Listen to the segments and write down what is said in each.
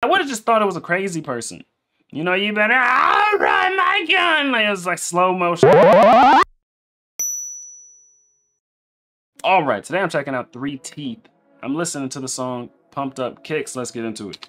I would have just thought it was a crazy person. You know, you better, all oh, right, my gun. It was like slow motion. All right, today I'm checking out Three Teeth. I'm listening to the song Pumped Up Kicks. Let's get into it.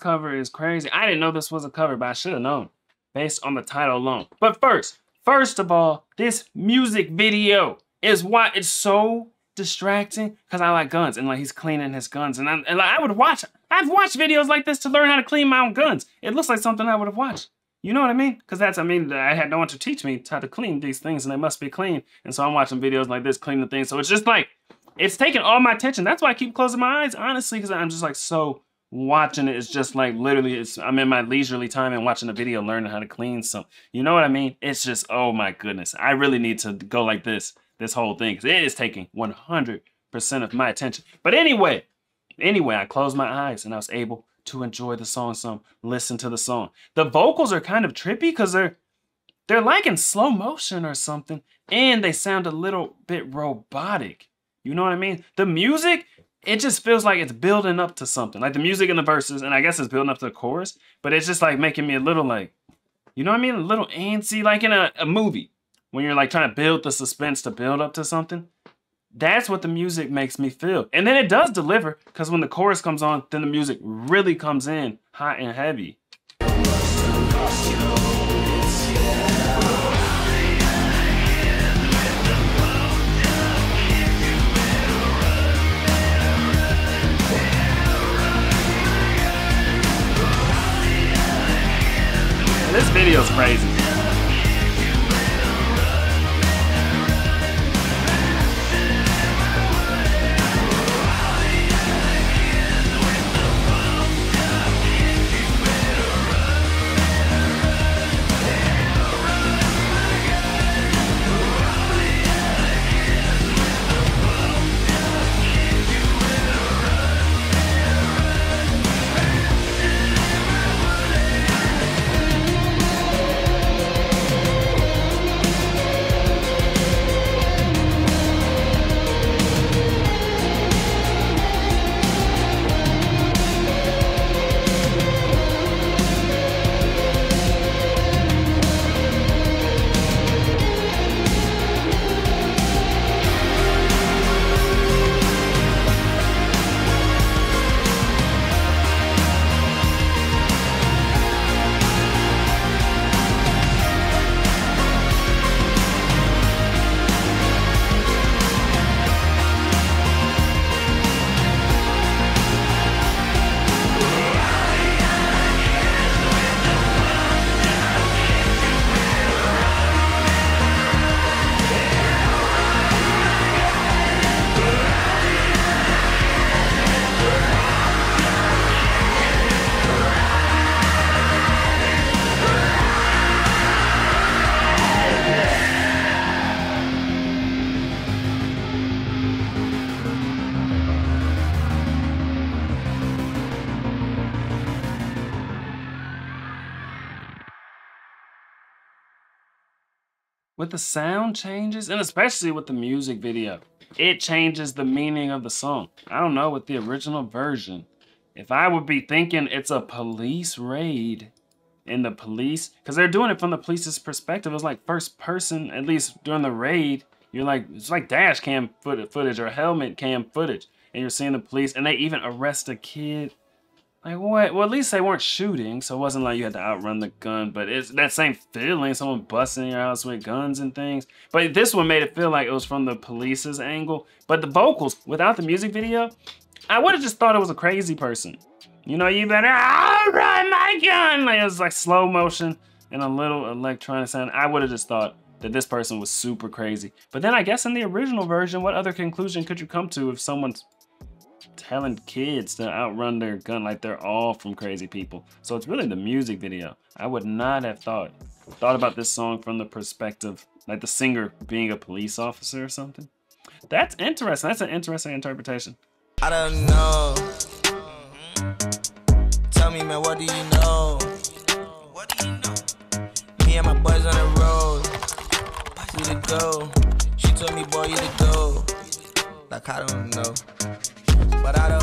cover is crazy. I didn't know this was a cover, but I should have known based on the title alone. But first, first of all, this music video is why it's so distracting because I like guns and like he's cleaning his guns and, I, and like, I would watch, I've watched videos like this to learn how to clean my own guns. It looks like something I would have watched. You know what I mean? Because that's, I mean, I had no one to teach me how to clean these things and they must be clean. And so I'm watching videos like this, cleaning things. So it's just like, it's taking all my attention. That's why I keep closing my eyes, honestly, because I'm just like so watching it is just like literally it's I'm in my leisurely time and watching a video learning how to clean some you know what I mean? It's just oh my goodness I really need to go like this this whole thing because it is taking 100 percent of my attention. But anyway anyway I closed my eyes and I was able to enjoy the song some listen to the song. The vocals are kind of trippy because they're they're like in slow motion or something and they sound a little bit robotic you know what I mean? The music it just feels like it's building up to something. Like the music in the verses, and I guess it's building up to the chorus, but it's just like making me a little like, you know what I mean? A little antsy, like in a, a movie. When you're like trying to build the suspense to build up to something. That's what the music makes me feel. And then it does deliver, because when the chorus comes on, then the music really comes in hot and heavy. This video is crazy. With the sound changes and especially with the music video. It changes the meaning of the song. I don't know with the original version. If I would be thinking it's a police raid in the police, because they're doing it from the police's perspective. It's like first person, at least during the raid, you're like, it's like dash cam footage or helmet cam footage. And you're seeing the police and they even arrest a kid like what? Well, at least they weren't shooting, so it wasn't like you had to outrun the gun. But it's that same feeling, someone busting your house with guns and things. But this one made it feel like it was from the police's angle. But the vocals, without the music video, I would have just thought it was a crazy person. You know, you better outrun my gun. Like it was like slow motion and a little electronic sound. I would have just thought that this person was super crazy. But then I guess in the original version, what other conclusion could you come to if someone's telling kids to outrun their gun like they're all from crazy people. So it's really the music video. I would not have thought thought about this song from the perspective like the singer being a police officer or something. That's interesting. That's an interesting interpretation. I don't know. Tell me, man, what do you know? What do you know? Me and my boys on the road. We to go. She told me, boy, you to go. Like I don't know but I don't.